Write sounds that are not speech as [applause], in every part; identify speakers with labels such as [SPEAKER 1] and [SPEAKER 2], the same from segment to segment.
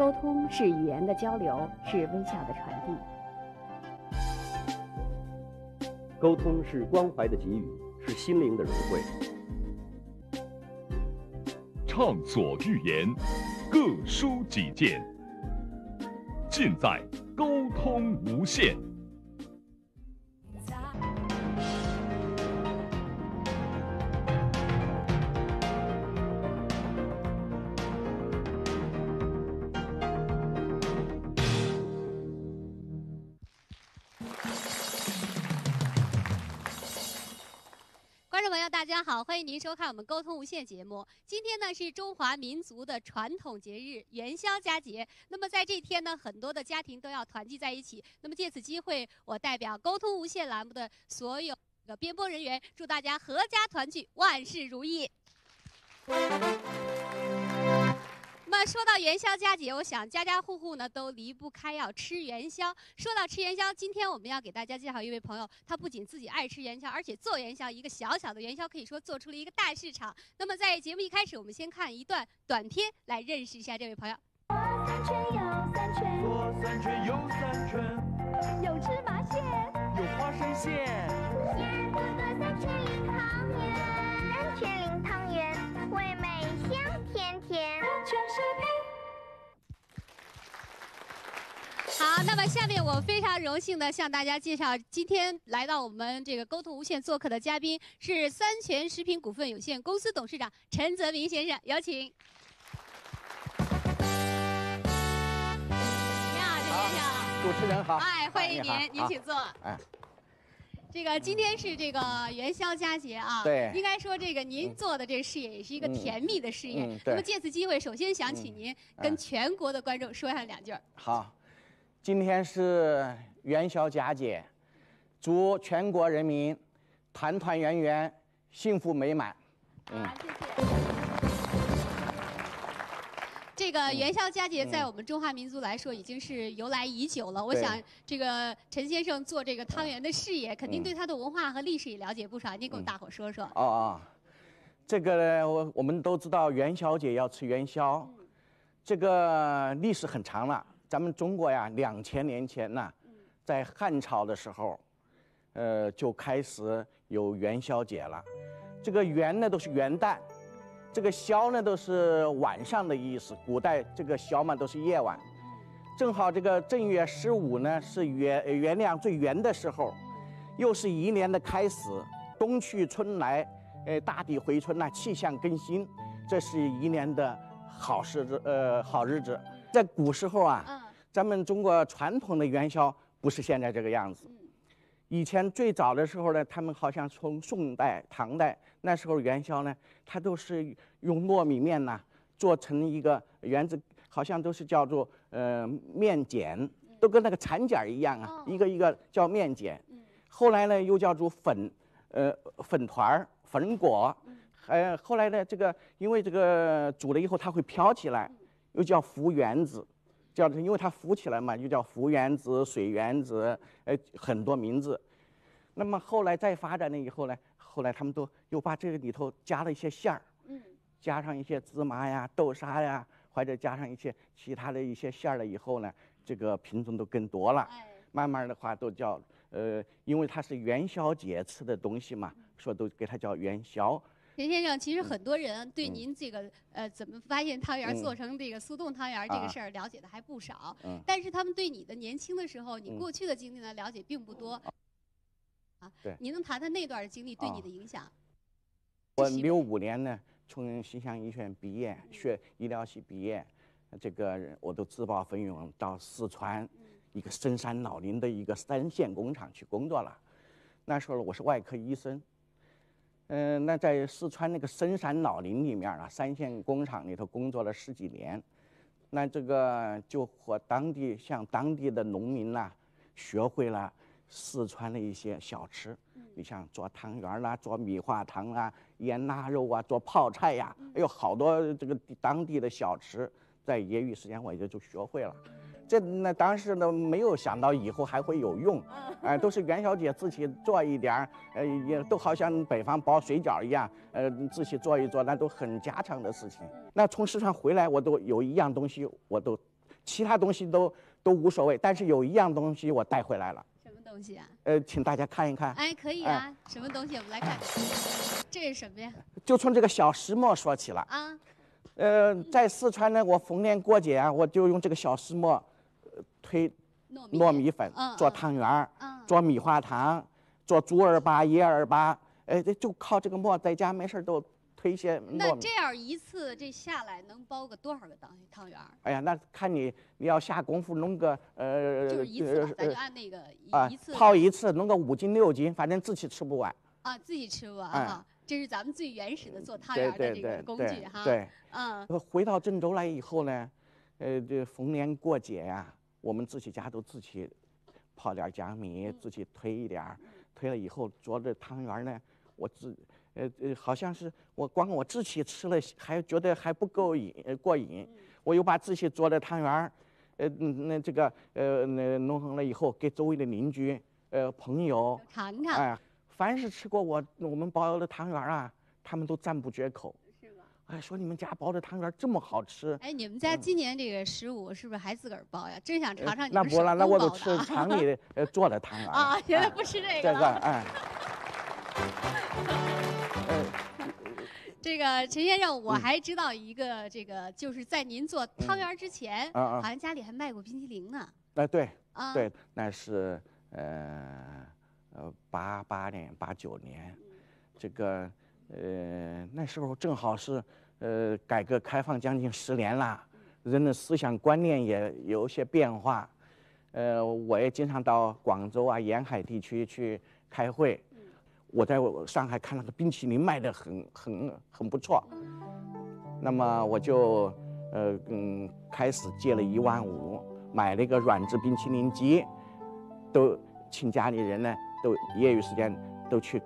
[SPEAKER 1] 沟通是语言的交流，是微笑的传递。
[SPEAKER 2] 沟通是关怀的给予，是心灵的融汇。
[SPEAKER 3] 畅所欲言，各抒己见，尽在沟通无限。
[SPEAKER 4] 好，欢迎您收看我们《沟通无限》节目。今天呢是中华民族的传统节日元宵佳节。那么在这天呢，很多的家庭都要团聚在一起。那么借此机会，我代表《沟通无限》栏目的所有的编播人员，祝大家阖家团聚，万事如意。那么说到元宵佳节，我想家家户户呢都离不开要吃元宵。说到吃元宵，今天我们要给大家介绍一位朋友，他不仅自己爱吃元宵，而且做元宵，一个小小的元宵可以说做出了一个大市场。那么在节目一开始，我们先看一段短片来认识一下这位朋友。三圈又三圈，左三圈右三圈，有芝麻馅，有花生馅，那么下面我非常荣幸的向大家介绍，今天来到我们这个沟通无限做客的嘉宾是三全食品股份有限公司董事长陈泽明先生，有请。你好，陈先生。
[SPEAKER 5] 主持人好。
[SPEAKER 4] 哎，欢迎您，您请坐。哎。这个今天是这个元宵佳节啊，
[SPEAKER 5] 对，
[SPEAKER 4] 应该说这个您做的这个事业也是一个甜蜜的事业。那么借此机会，首先想请您跟全国的观众说上两句。
[SPEAKER 5] 好，今天是元宵佳节，祝全国人民团团圆圆、幸福美满。
[SPEAKER 4] 嗯，谢谢。这个元宵佳节在我们中华民族来说已经是由来已久了。我想，这个陈先生做这个汤圆的事业，肯定对他的文化和历史也了解不少。您给我们大伙说说。哦哦，
[SPEAKER 5] 这个我我们都知道元宵节要吃元宵，这个历史很长了。咱们中国呀，两千年前呢，在汉朝的时候，呃，就开始有元宵节了。这个元呢，都是元旦。这个宵呢都是晚上的意思，古代这个宵嘛都是夜晚，正好这个正月十五呢是元元亮最圆的时候，又是一年的开始，冬去春来，呃大地回春呐，气象更新，这是一年的好事子，呃好日子。在古时候啊，咱们中国传统的元宵不是现在这个样子。以前最早的时候呢，他们好像从宋代、唐代那时候元宵呢，它都是用糯米面呐做成一个圆子，好像都是叫做呃面碱，都跟那个蚕茧一样啊，一个一个叫面碱。后来呢又叫做粉，呃粉团儿、粉果，呃后来呢这个因为这个煮了以后它会飘起来，又叫浮圆子。叫，因为它浮起来嘛，就叫浮圆子、水圆子，呃，很多名字。那么后来再发展了以后呢，后来他们都又把这个里头加了一些馅儿，嗯，加上一些芝麻呀、豆沙呀，或者加上一些其他的一些馅儿了以后呢，这个品种都更多了。慢慢的话都叫，呃，因为它是元宵节吃的东西嘛，说都给它叫元宵。
[SPEAKER 4] 田先生，其实很多人对您这个呃怎么发现汤圆做成这个速冻汤圆这个事儿了解的还不少，但是他们对你的年轻的时候，你过去的经历呢了解并不多。
[SPEAKER 5] 啊，对，
[SPEAKER 4] 您能谈谈那段经历对你的影响？
[SPEAKER 5] 我六五年呢从新乡医学院毕业，学医疗系毕业，这个我都自报奋勇到四川一个深山老林的一个三线工厂去工作了。那时候我是外科医生。嗯，那在四川那个深山老林里面啊，三线工厂里头工作了十几年，那这个就和当地像当地的农民呐，学会了四川的一些小吃，你像做汤圆啦，做米花糖啊，腌腊肉啊，做泡菜呀，还有好多这个当地的小吃，在业余时间我也就学会了。这那当时呢没有想到以后还会有用，哎，都是袁小姐自己做一点儿，呃，也都好像北方包水饺一样，呃，自己做一做，那都很家常的事情。那从四川回来，我都有一样东西，我都其他东西都都无所谓。但是有一样东西我带回来了，
[SPEAKER 4] 什么东西啊？
[SPEAKER 5] 呃，请大家看一看，
[SPEAKER 4] 哎，可以啊，什么东西？我们来看，这是什么呀？
[SPEAKER 5] 就从这个小石磨说起了。
[SPEAKER 4] 啊，
[SPEAKER 5] 呃，在四川呢，我逢年过节啊，我就用这个小石磨，呃推
[SPEAKER 4] 糯米，
[SPEAKER 5] 粉
[SPEAKER 4] 嗯
[SPEAKER 5] 做汤圆儿，
[SPEAKER 4] 嗯，
[SPEAKER 5] 做米花糖，做猪耳巴、椰耳巴，哎，这就靠这个磨，在家没事儿都推些糯米
[SPEAKER 4] 那这。样一次这下来能包个多少个汤汤圆儿？
[SPEAKER 5] 哎呀，那看你你要下功夫弄个呃，
[SPEAKER 4] 就是一次吧，咱就
[SPEAKER 5] 呃
[SPEAKER 4] 按那个
[SPEAKER 5] 啊
[SPEAKER 4] 一一次
[SPEAKER 5] 泡一次弄个五斤六斤，反正自己吃不完。
[SPEAKER 4] 啊，自己吃不完啊。这是咱们最原始的做汤圆儿的这个工具哈。，
[SPEAKER 5] 对。
[SPEAKER 4] 嗯，
[SPEAKER 5] 呃回到郑州来以后呢，呃，这逢年过节呀、我们自己家都自己泡点儿江米，
[SPEAKER 4] 嗯
[SPEAKER 5] 自己推一点儿，推了以后做的汤圆儿呢，我自呃呃，好像是我光我自己吃了还觉得还不够瘾呃过瘾，
[SPEAKER 4] 嗯
[SPEAKER 5] 我又把自己做的汤圆儿，呃嗯那这个呃那弄好了以后给周围的邻居呃朋友，
[SPEAKER 4] 尝尝
[SPEAKER 5] 哎，凡是吃过我我们包的汤圆啊，他们都赞不绝口。哎，说你们家包的汤圆这么好吃，
[SPEAKER 4] 哎，你们家今年这个十五是不是还自个儿包呀？真想
[SPEAKER 5] 呃
[SPEAKER 4] 尝尝你们手
[SPEAKER 5] 那不了，那我都吃厂里呃做的汤圆 [laughs]
[SPEAKER 4] 啊，现在
[SPEAKER 5] 哎
[SPEAKER 4] 不吃这
[SPEAKER 5] 这个
[SPEAKER 4] 个了。
[SPEAKER 5] 哎，[laughs] 呃
[SPEAKER 4] 这个陈先生，我
[SPEAKER 5] 嗯
[SPEAKER 4] 还知道一个，这个就是在您做汤圆之前，好像家里还卖过冰淇淋呢。
[SPEAKER 5] 哎对
[SPEAKER 4] 啊，
[SPEAKER 5] 对，那是呃呃八八年八九年，这个呃那时候正好是呃改革开放将近十年啦，人的思想观念也有些变化，呃我也经常到广州啊沿海地区去开会。我在我上海看那个冰淇淋卖的很很很不错，那么我就呃嗯开始借了一万五，买了一个软质冰淇淋机，都请家里人呢都业余时间都去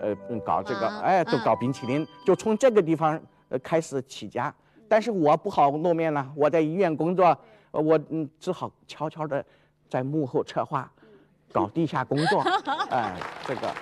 [SPEAKER 5] 呃嗯搞这个，
[SPEAKER 4] 啊
[SPEAKER 5] 哎都
[SPEAKER 4] 嗯
[SPEAKER 5] 搞冰淇淋，就从这个地方呃开始起家。但是我不好露面了，我在医院工作，呃我嗯只好悄悄的在幕后策划，搞地下工作，[laughs] 哎这个。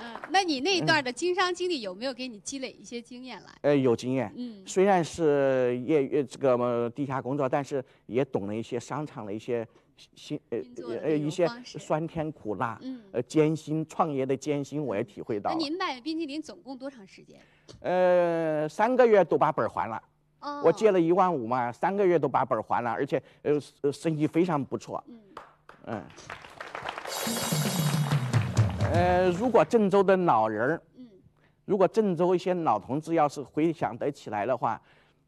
[SPEAKER 4] 嗯，那你那一段的经商经历有没有给你积累一些经验来？
[SPEAKER 5] 呃，有经验。
[SPEAKER 4] 嗯
[SPEAKER 5] 虽然是业余这个么地下工作，但是也懂了一些商场的一些辛呃呃一些酸甜苦辣，
[SPEAKER 4] 嗯。
[SPEAKER 5] 呃艰辛创业的艰辛我也体会到。
[SPEAKER 4] 那您卖冰淇淋总共多长时间？
[SPEAKER 5] 呃，三个月都把本儿还了。
[SPEAKER 4] 哦，
[SPEAKER 5] 我借了一万五嘛，三个月都把本儿还了，而且呃呃生意非常不错。
[SPEAKER 4] 嗯
[SPEAKER 5] 嗯。呃，如果郑州的老人儿
[SPEAKER 4] 嗯
[SPEAKER 5] 如果郑州一些老同志要是回想得起来的话，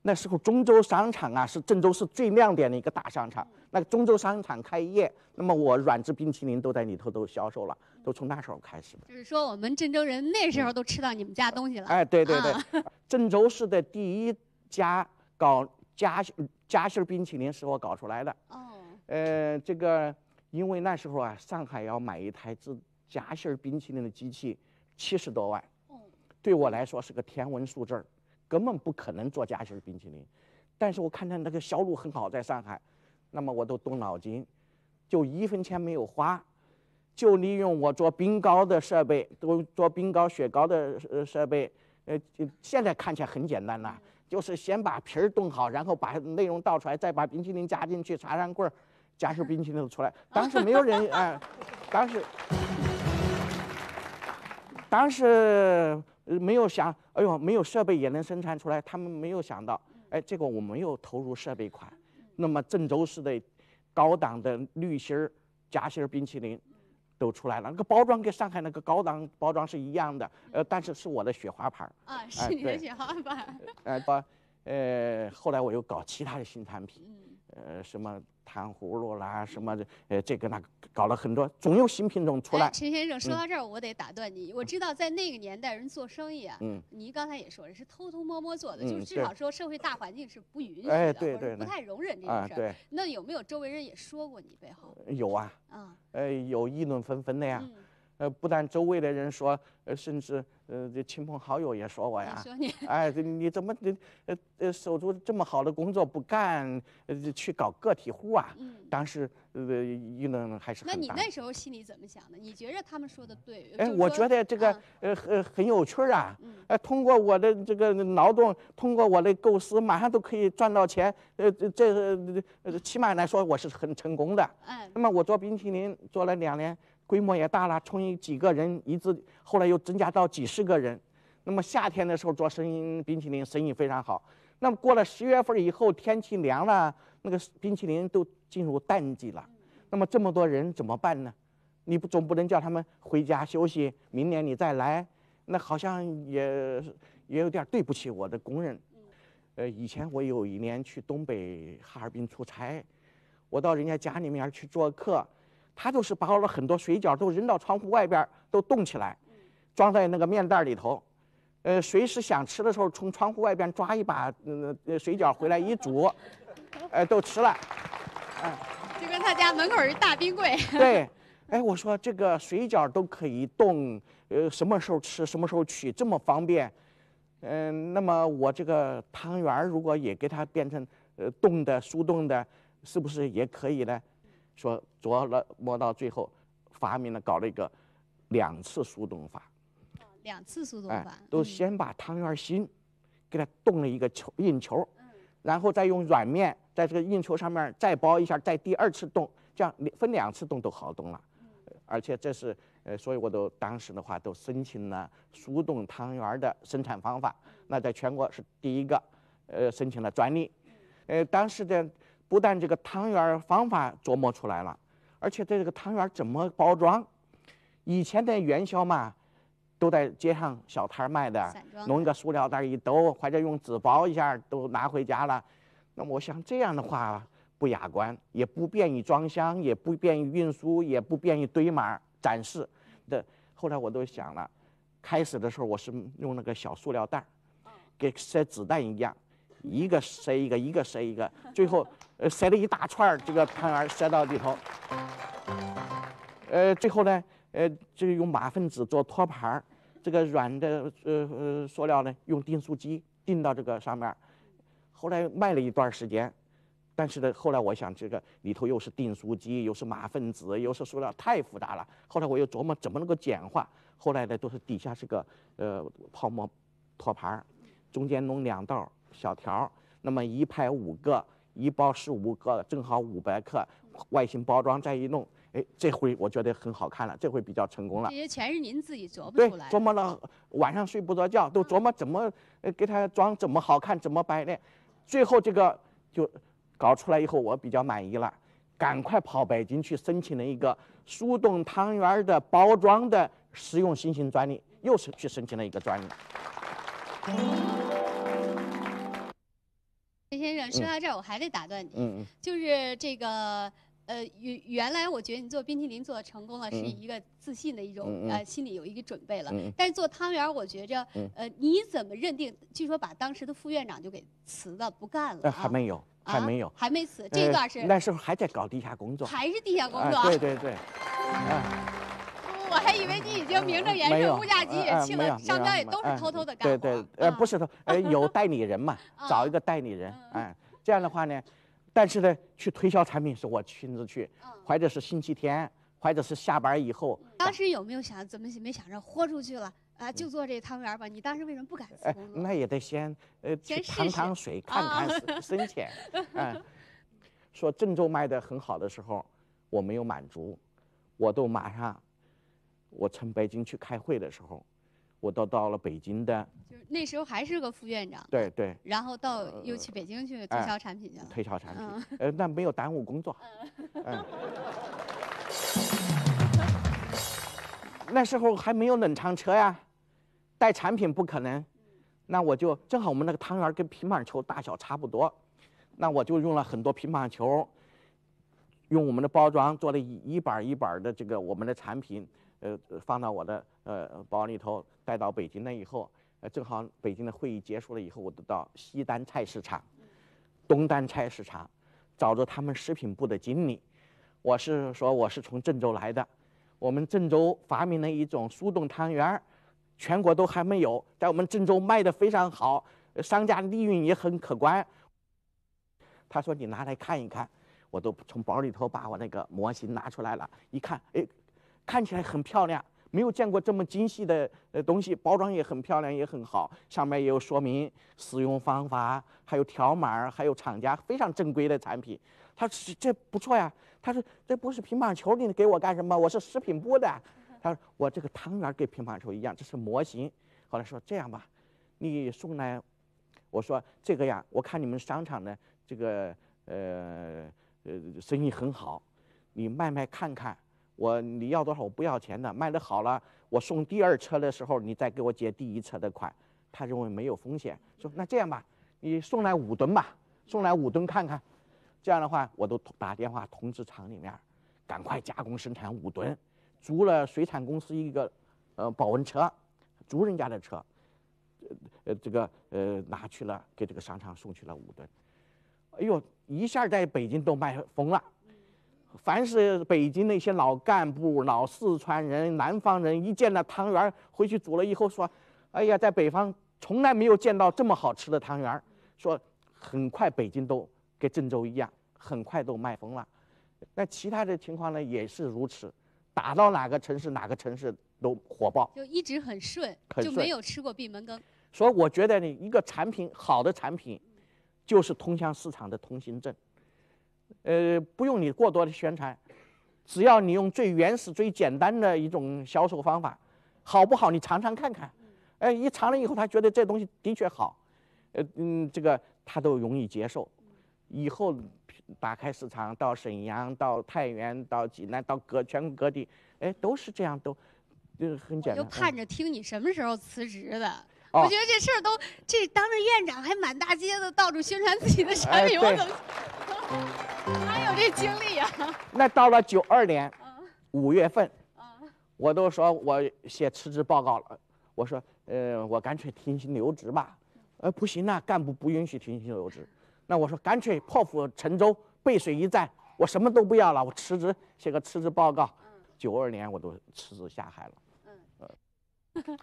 [SPEAKER 5] 那时候中州商场啊是郑州市最亮点的一个大商场。那个中州商场开业，那么我软质冰淇淋都在里头都销售了，都从那时候开始的。
[SPEAKER 4] 就是说我们郑州人那时候都吃到你们家东西了。
[SPEAKER 5] 哎，对对对，
[SPEAKER 4] 啊 [laughs]
[SPEAKER 5] 郑州市的第一家搞夹心夹心儿冰淇淋是我搞出来的。
[SPEAKER 4] 哦，
[SPEAKER 5] 呃，这个因为那时候啊，上海要买一台制夹心儿冰淇淋的机器，七十多万。
[SPEAKER 4] 哦，
[SPEAKER 5] 对我来说是个天文数字儿，根本不可能做夹心儿冰淇淋。但是我看它那个销路很好，在上海，那么我都动脑筋，就一分钱没有花，就利用我做冰糕的设备，都做冰糕雪糕的呃设备，呃，就现在看起来很简单了，就是先把皮儿冻好，然后把内容倒出来，再把冰淇淋加进去，插上棍儿，夹出冰淇淋就出来。当时没有人哎、当时。当时呃没有想，哎呦，没有设备也能生产出来，他们没有想到，哎，这个我没有投入设备款。那么郑州市的高档的滤芯儿、夹心儿冰淇淋都出来了，那个包装跟上海那个高档包装是一样的，呃，但是是我的雪花牌儿，
[SPEAKER 4] 啊，
[SPEAKER 5] 哎
[SPEAKER 4] 是你的雪花牌儿。
[SPEAKER 5] 呃，把呃，后来我又搞其他的新产品，
[SPEAKER 4] 嗯，
[SPEAKER 5] 呃，什么糖葫芦啦，什么的，呃，这个那个搞了很多，总有新品种出
[SPEAKER 4] 哎，
[SPEAKER 5] 来。
[SPEAKER 4] 陈先生，说
[SPEAKER 5] 嗯
[SPEAKER 4] 到这儿，我得打断你。我知道在那个年代，人做生意啊，
[SPEAKER 5] 嗯，
[SPEAKER 4] 你刚才也说了，是偷偷摸摸做的，就是至少说社会大环境是不允许的，不太容忍这
[SPEAKER 5] 啊，
[SPEAKER 4] 种事儿。
[SPEAKER 5] 对，
[SPEAKER 4] 那有没有周围人也说过你背后？
[SPEAKER 5] 有啊，
[SPEAKER 4] 啊，
[SPEAKER 5] 呃，有议论纷纷的呀。
[SPEAKER 4] 嗯
[SPEAKER 5] 呃，不但周围的人说，呃，甚至呃，这亲朋好友也说我呀。
[SPEAKER 4] 说你，
[SPEAKER 5] 哎，这你怎么这呃呃守住这么好的工作不干，呃，去搞个体户啊？
[SPEAKER 4] 嗯。
[SPEAKER 5] 当时呃舆论还是很
[SPEAKER 4] 那你那时候心里怎么想的？你觉着他们说的对？
[SPEAKER 5] 哎，我觉得这个
[SPEAKER 4] 啊
[SPEAKER 5] 呃很很有趣儿啊
[SPEAKER 4] 嗯。
[SPEAKER 5] 呃，通过我的这个劳动，通过我的构思，马上都可以赚到钱。呃，这这呃起码来说我是很成功的。
[SPEAKER 4] 哎，
[SPEAKER 5] 那么我做冰淇淋做了两年，规模也大了，从几个人一直后来又增加到几十个人。那么夏天的时候做生意冰淇淋生意非常好。那么过了十月份以后，天气凉了，那个冰淇淋都进入淡季了。那么这么多人怎么办呢？你不总不能叫他们回家休息，明年你再来，那好像也也有点对不起我的工人。呃，以前我有一年去东北哈尔滨出差，我到人家家里面去做客，他就是把我的很多水饺都扔到窗户外边儿，都冻起来，装在那个面袋儿里头，呃，随时想吃的时候从窗户外边抓一把呃呃水饺回来一煮，呃，都吃了。
[SPEAKER 4] 就跟他家门口一大冰柜。[laughs]
[SPEAKER 5] 对，哎，我说这个水饺都可以冻，呃，什么时候吃什么时候取，这么方便。嗯、那么我这个汤圆儿如果也给它变成呃冻的、速冻的，是不是也可以呢？说琢了磨到最后，发明了搞了一个两次速冻法，
[SPEAKER 4] 两次速冻
[SPEAKER 5] 哎
[SPEAKER 4] 法，，
[SPEAKER 5] 都
[SPEAKER 4] 嗯
[SPEAKER 5] 先把汤圆儿心给它冻了一个球硬球，然后再用软面在这个硬球上面再包一下，再第二次冻，这样分两次冻都好冻了。而且这是呃，所以我都当时的话都申请了速冻汤圆儿的生产方法，那在全国是第一个，呃，申请了专利。呃，当时的不但这个汤圆儿方法琢磨出来了，而且对这个汤圆儿怎么包装，以前的元宵嘛，都在街上小摊儿卖的，弄一个塑料袋儿一兜，或者用纸包一下都拿回家了。那么我想这样的话不雅观，也不便于装箱，也不便于运输，也不便于堆码展示的。后来我都想了，开始的时候我是用那个小塑料袋儿，跟塞子弹一样，一个塞一个，一个塞一个，[laughs] 最后呃塞了一大串儿这个盘儿塞到里头。呃，最后呢，呃，这个用马粪纸做托盘儿，这个软的呃呃塑料呢，用订书机订到这个上面。后来卖了一段时间，但是呢，后来我想这个里头又是订书机，又是马粪纸，又是塑料，太复杂了。后来我又琢磨怎么能够简化。后来呢，都是底下是个呃泡沫托盘儿，中间弄两道儿小条儿，那么一排五个，一包十五个，正好五百克，外形包装再一弄，哎，这回我觉得很好看了，这回比较成功了
[SPEAKER 4] 这。些全是您自己琢磨
[SPEAKER 5] 对
[SPEAKER 4] 出来，
[SPEAKER 5] 琢磨了晚上睡不着觉，都琢磨怎么呃给它装怎么好看，怎么摆呢？最后这个就搞出来以后，我比较满意了，赶快跑北京去申请了一个速冻汤圆的包装的实用新型专利，又是去申请了一个专利。
[SPEAKER 4] 说到这儿，我还得打断你，
[SPEAKER 5] 嗯嗯
[SPEAKER 4] 就是这个。呃，原原来我觉得你做冰淇淋做的成功了，是
[SPEAKER 5] 嗯
[SPEAKER 4] 一个自信的一种呃，心里有一个准备了。但是做汤圆儿，我觉着
[SPEAKER 5] 嗯
[SPEAKER 4] 呃，你怎么认定？据说把当时的副院长就给辞了，不干了。
[SPEAKER 5] 还没有，还
[SPEAKER 4] 啊
[SPEAKER 5] 没有。
[SPEAKER 4] 还没辞。这段是
[SPEAKER 5] 呃那时候还在搞地下工作。
[SPEAKER 4] 还是地下工
[SPEAKER 5] 啊
[SPEAKER 4] 作？
[SPEAKER 5] 对对对，啊。[laughs]
[SPEAKER 4] 我还以为你已经名正言顺，物价局也
[SPEAKER 5] 呃
[SPEAKER 4] 去了，商标也都是
[SPEAKER 5] 哎
[SPEAKER 4] 偷偷的干
[SPEAKER 5] 对对，呃，
[SPEAKER 4] 啊
[SPEAKER 5] 不是偷，呃，有代理人嘛，[laughs] 找一个代理人，哎，这样的话呢，但是呢，去推销产品是我亲自去，
[SPEAKER 4] 嗯
[SPEAKER 5] 或者是星期天，或者是下班以后，
[SPEAKER 4] 当时有没有想怎么没想着豁出去了啊？就做这汤圆吧？你当时为什么不敢辞
[SPEAKER 5] 哎，那也得先呃去
[SPEAKER 4] 先试试
[SPEAKER 5] 趟趟水，看
[SPEAKER 4] 啊
[SPEAKER 5] 看深深浅，嗯，说郑州卖的很好的时候，我没有满足，我都马上，我从北京去开会的时候，我到到了北京的，
[SPEAKER 4] 就是那时候还是个副院长，
[SPEAKER 5] 对对。
[SPEAKER 4] 然后到又去北京去推
[SPEAKER 5] 哎
[SPEAKER 4] 销产品去了。
[SPEAKER 5] 推销产品，
[SPEAKER 4] 嗯
[SPEAKER 5] 呃，那没有耽误工作。嗯。那时候还没有冷藏车呀，带产品不可能。那我就正好我们那个汤圆跟乒乓球大小差不多，那我就用了很多乒乓球，用我们的包装做了一一板一板的这个我们的产品，呃，放到我的呃包里头，带到北京了以后，呃，正好北京的会议结束了以后，我就到西单菜市场。东单菜市场，找着他们食品部的经理，我是说我是从郑州来的，我们郑州发明了一种速冻汤圆，全国都还没有，在我们郑州卖的非常好，商家利润也很可观。他说你拿来看一看，我都从包里头把我那个模型拿出来了，一看，哎，看起来很漂亮，没有见过这么精细的呃东西，包装也很漂亮，也很好，上面也有说明使用方法，还有条码，还有厂家，非常正规的产品。他说这不错呀，他说这不是乒乓球，你给我干什么？我是食品部的。他说我这个汤圆跟乒乓球一样，这是模型。后来说这样吧，你送来，我说这个呀，我看你们商场的，这个呃呃生意很好，你卖卖看看。我你要多少我不要钱的，卖的好了，我送第二车的时候你再给我结第一车的款。他认为没有风险，说那这样吧，你送来五吨吧，送来五吨看看。这样的话，我都打电话通知厂里面，赶快加工生产五吨，租了水产公司一个呃保温车，租人家的车，呃这个呃拿去了给这个商场送去了五吨，哎呦，一下在北京都卖疯了。凡是北京那些老干部、老四川人、南方人，一见到汤圆儿回去煮了以后说：“哎呀，在北方从来没有见到这么好吃的汤圆儿。”说很快北京都跟郑州一样，很快都卖疯了。那其他的情况呢也是如此，打到哪个城市哪个城市都火爆。
[SPEAKER 4] 就一直很顺，就
[SPEAKER 5] 很顺
[SPEAKER 4] 没有吃过闭门羹。
[SPEAKER 5] 所以我觉得呢，一个产品好的产品，就是通向市场的通行证。呃，不用你过多的宣传，只要你用最原始、最简单的一种销售方法，好不好？你尝尝看看。哎，一尝了以后，他觉得这东西的确好，呃嗯，这个他都容易接受。以后打开市场，到沈阳、到太原、到济南、到各全国各地，哎，都是这样，都就是很简单。
[SPEAKER 4] 就盼着听你什么时候辞职的。
[SPEAKER 5] 哦。
[SPEAKER 4] 我觉得这事儿都这当着院长还满大街的到处宣传自己的产品，我怎么哪有这精力呀、
[SPEAKER 5] 那到了九二年
[SPEAKER 4] 嗯。
[SPEAKER 5] 五月份，
[SPEAKER 4] 嗯。
[SPEAKER 5] 我都说我写辞职报告了，我说，呃，我干脆停薪留职吧。呃，不行啊，干部不允许停薪留职。那我说干脆破釜沉舟，背水一战，我什么都不要了，我辞职，写个辞职报告。九二年我都辞职下海了。
[SPEAKER 4] 其实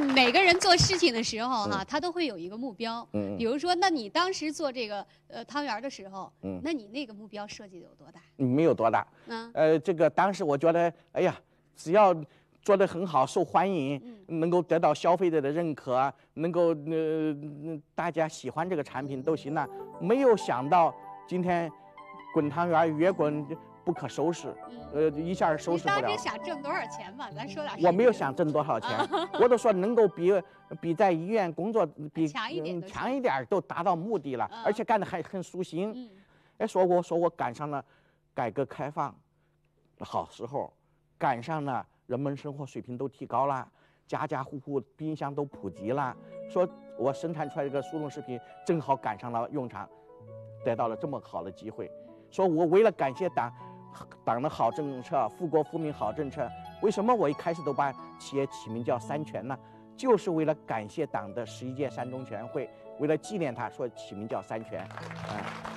[SPEAKER 4] 每个人做事情的时候哈，他都会有一个目标。
[SPEAKER 5] 嗯
[SPEAKER 4] 比如说，那你当时做这个呃汤圆的时候，
[SPEAKER 5] 嗯
[SPEAKER 4] 那你那个目标设计的有多大？
[SPEAKER 5] 嗯，没有多大。
[SPEAKER 4] 嗯
[SPEAKER 5] 呃，这个当时我觉得，哎呀，只要做得很好，受欢迎，能够得到消费者的认可，能够呃嗯大家喜欢这个产品都行了。没有想到今天滚汤圆越滚不可收拾，呃，一下收拾不了
[SPEAKER 4] 你当时。想挣多少钱嘛？咱说点。
[SPEAKER 5] 我没有想挣多少钱，我都说能够比比在医院工作比
[SPEAKER 4] 强一点
[SPEAKER 5] 强一点都达到目的了，
[SPEAKER 4] 嗯
[SPEAKER 5] 而且干得还很舒心。
[SPEAKER 4] 嗯
[SPEAKER 5] 哎，说我说我赶上了改革开放的好时候，赶上了人们生活水平都提高了，家家户户冰箱都普及了，说我生产出来这个速冻食品正好赶上了用场，得到了这么好的机会。说我为了感谢党，党的好政策，富国富民好政策，为什么我一开始都把企业起名叫三全呢？就是为了感谢党的十一届三中全会，为了纪念他，说起名叫三全。嗯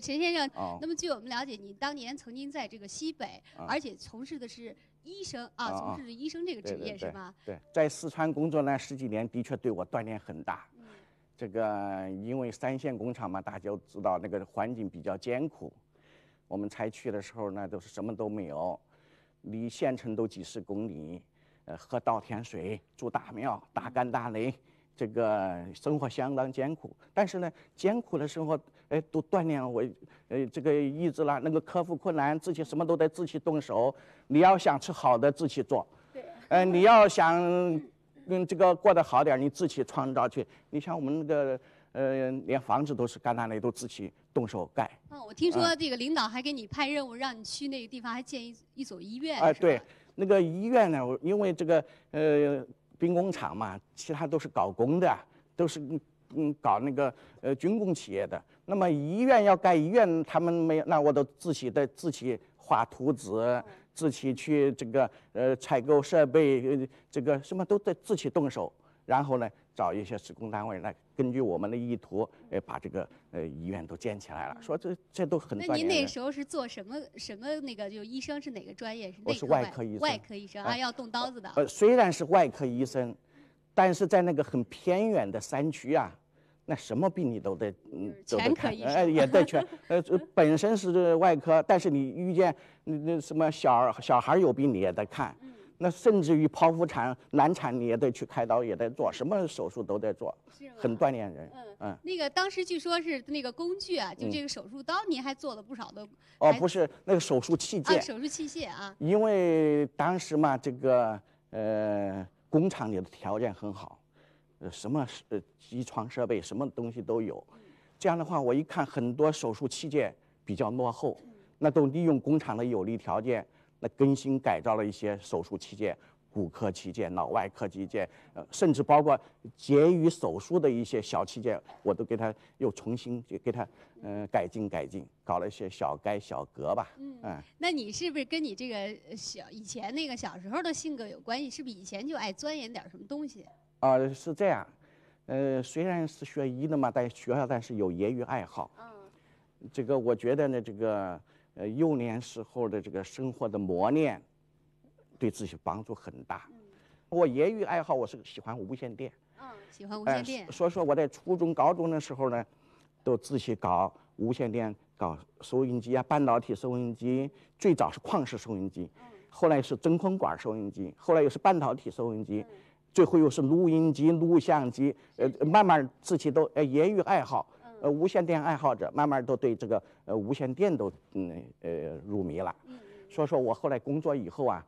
[SPEAKER 4] 陈先生，
[SPEAKER 5] 哦
[SPEAKER 4] 那么据我们了解，你当年曾经在这个西北，
[SPEAKER 5] 啊
[SPEAKER 4] 而且从事的是医生啊，
[SPEAKER 5] 啊
[SPEAKER 4] 从事的医生这个职业是吗？
[SPEAKER 5] 对，在四川工作呢十几年，的确对我锻炼很大。
[SPEAKER 4] 嗯
[SPEAKER 5] 这个因为三线工厂嘛，大家都知道那个环境比较艰苦。我们才去的时候呢，都是什么都没有，离县城都几十公里，呃，喝稻田水，住大庙，大干大雷，这个生活相当艰苦。但是呢，艰苦的生活，哎，都锻炼了我，呃，这个意志了，能够克服困难，自己什么都得自己动手。你要想吃好的，自己做。
[SPEAKER 4] 对。
[SPEAKER 5] 呃，你要想嗯这个过得好点，你自己创造去。你像我们那个呃，连房子都是干那里都自己动手盖。
[SPEAKER 4] 啊，我听说这个领导还给你派任务，让你去那个地方还建一一所医院。
[SPEAKER 5] 哎，对，，那个医院呢，我因为这个呃兵工厂嘛，其他都是搞工的，都是嗯搞那个呃军工企业的。那么医院要盖医院，他们没有，那我都自己的自己画图纸，自己去这个呃采购设备，呃这个什么都得自己动手。然后呢，找一些施工单位来根据我们的意图，呃，把这个呃医院都建起来了。说这这都很
[SPEAKER 4] 那。您那时候是做什么什么那个就医生是哪个专业？是内
[SPEAKER 5] 我是外科医生
[SPEAKER 4] 外科医生啊，
[SPEAKER 5] 哎
[SPEAKER 4] 要动刀子的。
[SPEAKER 5] 呃，虽然是外科医生，但是在那个很偏远的山区啊，那什么病你都得嗯得看，
[SPEAKER 4] 全科医
[SPEAKER 5] 呃，也 [laughs] 得全。呃，本身是外科，但是你遇见那那什么小儿小孩有病你也得看，
[SPEAKER 4] 嗯
[SPEAKER 5] 那甚至于剖腹产、难产你也得去开刀，也得做，什么手术都得做，很锻炼人。
[SPEAKER 4] 嗯
[SPEAKER 5] 嗯，
[SPEAKER 4] 那个当时据说是那个工具啊，就
[SPEAKER 5] 嗯
[SPEAKER 4] 这个手术刀，您还做了不少的
[SPEAKER 5] 哦，不是那个手术器械
[SPEAKER 4] 啊
[SPEAKER 5] 械，
[SPEAKER 4] 手术器械啊。
[SPEAKER 5] 因为当时嘛，这个呃工厂里的条件很好，呃什么呃机床设备什么东西都有。这样的话，我一看很多手术器械比较落后，那都利用工厂的有利条件，那更新改造了一些手术器械。骨科器械、脑外科器械，呃，甚至包括节育手术的一些小器件，我都给它又重新就给它，嗯、改进改进，搞了一些小改小革吧，嗯
[SPEAKER 4] 那你是不是跟你这个呃小以前那个小时候的性格有关系？是不是以前就爱钻研点什么东西？
[SPEAKER 5] 啊、是这样，呃，虽然是学医的嘛，在学校但是有业余爱好。
[SPEAKER 4] 嗯，
[SPEAKER 5] 这个我觉得呢，这个呃幼年时候的这个生活的磨练，对自己帮助很大。我业余爱好我是喜欢无线电，
[SPEAKER 4] 嗯，喜欢无
[SPEAKER 5] 哎
[SPEAKER 4] 线电。
[SPEAKER 5] 所以说我在初中、高中的时候呢，都自己搞无线电，搞收音机啊，半导体收音机，最早是矿石收音机，后来是真空管收音机，后来又是半导体收音机，最后又是录音机、录像机，呃，慢慢自己都呃业余爱好，呃，无线电爱好者，慢慢都对这个呃无线电都嗯呃入迷了。所以说我后来工作以后啊，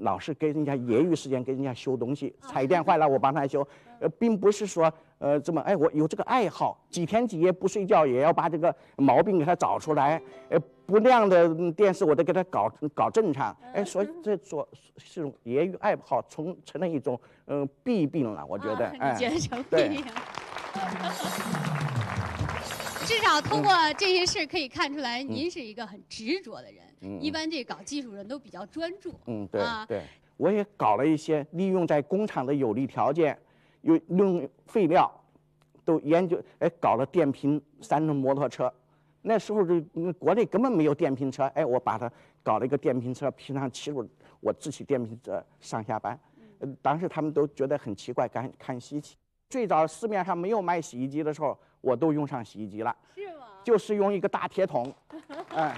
[SPEAKER 5] 老是给人家业余时间给人家修东西，彩电坏了我帮他修，[laughs] 呃，并不是说呃这么哎我有这个爱好，几天几夜不睡觉也要把这个毛病给他找出来，呃不亮的嗯电视我得给他搞搞正常，哎，所以这做是种业余爱好，从成了一种嗯、呃弊病了，我觉得，
[SPEAKER 4] 你觉得成
[SPEAKER 5] 对
[SPEAKER 4] 病？至少通过这些事可以看出来，您是一个很执着的人。
[SPEAKER 5] 嗯
[SPEAKER 4] 一般这搞技术人都比较专注。
[SPEAKER 5] 嗯，对
[SPEAKER 4] 啊
[SPEAKER 5] 对，我也搞了一些利用在工厂的有利条件，有用废料，都研究，哎，搞了电瓶三轮摩托车。那时候就嗯国内根本没有电瓶车，哎，我把它搞了一个电瓶车，平常骑着我自己电瓶车上下班。呃当时他们都觉得很奇怪，看看稀奇。最早市面上没有卖洗衣机的时候，我都用上洗衣机了。
[SPEAKER 4] 是吗？
[SPEAKER 5] 就是用一个大铁桶，嗯，[laughs]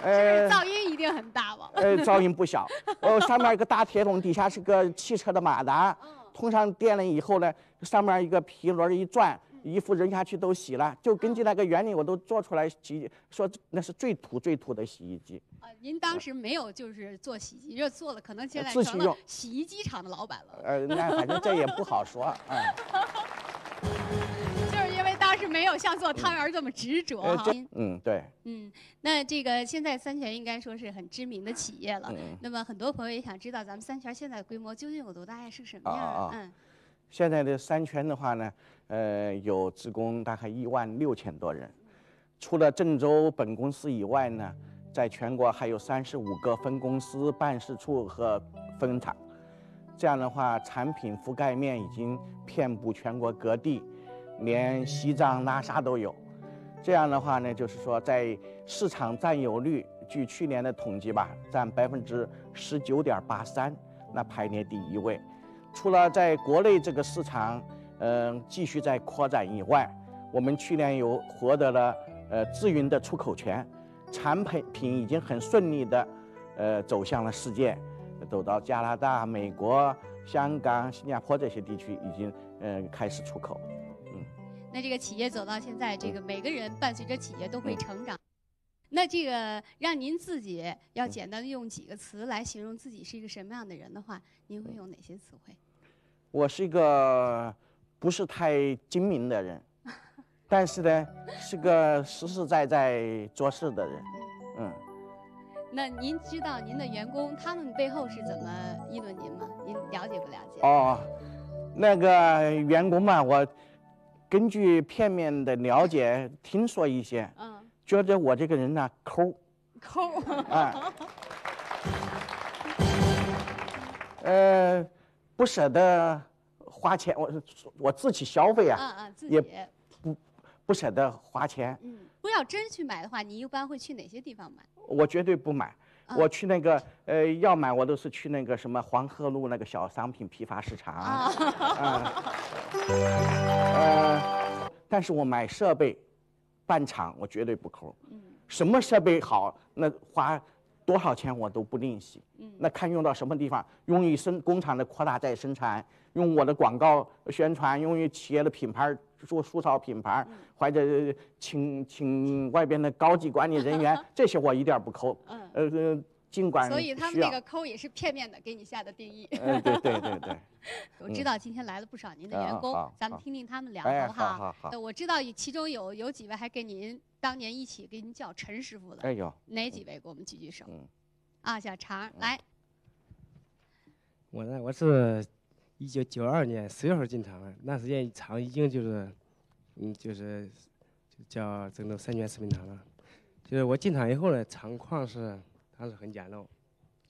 [SPEAKER 4] 是
[SPEAKER 5] 呃
[SPEAKER 4] 噪音一定很大吧？
[SPEAKER 5] 呃，噪音不小。[laughs] 呃，上面一个大铁桶，底下是个汽车的马达，通上电了以后呢，上面一个皮轮一转，衣服扔下去都洗了。就根据那个原理，我都做出来洗，说那是最土最土的洗衣机。
[SPEAKER 4] 啊，您当时没有就是做洗衣机，这做了可能现在成了
[SPEAKER 5] 自己用
[SPEAKER 4] 洗衣机厂的老板了，
[SPEAKER 5] 呃，那反正这也不好说，嗯。[laughs]
[SPEAKER 4] 没有像做汤圆儿这么执着
[SPEAKER 5] 呃，
[SPEAKER 4] 哈。
[SPEAKER 5] 嗯，对，
[SPEAKER 4] 嗯，那这个现在三全应该说是很知名的企业了。
[SPEAKER 5] 嗯
[SPEAKER 4] 那么很多朋友也想知道，咱们三全现在规模究竟有多大呀？是什么样
[SPEAKER 5] 啊？
[SPEAKER 4] 嗯，
[SPEAKER 5] 现在的三全的话呢，呃，有职工大概一万六千多人，除了郑州本公司以外呢，在全国还有三十五个分公司、办事处和分厂。这样的话，产品覆盖面已经遍布全国各地，连西藏、拉萨都有。这样的话呢，就是说在市场占有率，据去年的统计吧，占百分之十九点八三，那排列第一位。除了在国内这个市场，嗯、继续在扩展以外，我们去年有获得了呃智云的出口权，产品品已经很顺利的，呃走向了世界，走到加拿大、美国、香港、新加坡这些地区已经嗯、呃开始出口。
[SPEAKER 4] 那这个企业走到现在，这个每个人伴随着企业都会
[SPEAKER 5] 嗯
[SPEAKER 4] 成长。那这个让您自己要简单的用几个词来形容自己是一个什么样的人的话，您会用哪些词汇？
[SPEAKER 5] 我是一个不是太精明的人，[laughs] 但是呢，是个实实在在做事的人。嗯，
[SPEAKER 4] 那您知道您的员工他们背后是怎么议论您吗？您了解不了解？
[SPEAKER 5] 哦，那个员工嘛，我根据片面的了解，听说一些，
[SPEAKER 4] 嗯，
[SPEAKER 5] 觉得我这个人呢抠，[laughs]
[SPEAKER 4] 抠。
[SPEAKER 5] 哎，[laughs] 呃，不舍得花钱，我我自己消费啊，
[SPEAKER 4] 嗯嗯，自
[SPEAKER 5] 也
[SPEAKER 4] 不。
[SPEAKER 5] 不舍得花钱，
[SPEAKER 4] 嗯，不要真去买的话，你一般会去哪些地方买？
[SPEAKER 5] 我绝对不买。
[SPEAKER 4] 啊
[SPEAKER 5] 我去那个呃，要买我都是去那个什么黄河路那个小商品批发市场啊。啊呃，但是我买设备、办厂，我绝对不抠。
[SPEAKER 4] 嗯
[SPEAKER 5] 什么设备好，那花多少钱我都不吝惜。
[SPEAKER 4] 嗯
[SPEAKER 5] 那看用到什么地方，用于生工厂的扩大再生产，用我的广告宣传，用于企业的品牌做塑造品牌，
[SPEAKER 4] 嗯
[SPEAKER 5] 或者请请外边的高级管理人员，[laughs] 这些我一点不抠。
[SPEAKER 4] 嗯。
[SPEAKER 5] 呃呃，尽管
[SPEAKER 4] 所以他们那个抠也是片面的给你下的定义。
[SPEAKER 5] 呃，对对对对，[laughs]
[SPEAKER 4] 我知道今天来了不少您的
[SPEAKER 5] 啊
[SPEAKER 4] 员工咱们听听他们两
[SPEAKER 5] 哎
[SPEAKER 4] 头哈。
[SPEAKER 5] 好好好
[SPEAKER 4] 呃我知道其中有有几位还跟您当年一起给您叫陈师傅的，
[SPEAKER 5] 哎呦，
[SPEAKER 4] 哪几位？给我们举举手
[SPEAKER 5] 嗯。
[SPEAKER 4] 啊，小常来，
[SPEAKER 6] 我呢，我是一九九二年十月份进厂的，那时间厂已经就是，嗯，就是就叫郑州三全食品厂了。就是我进厂以后呢，厂况是当时很简陋，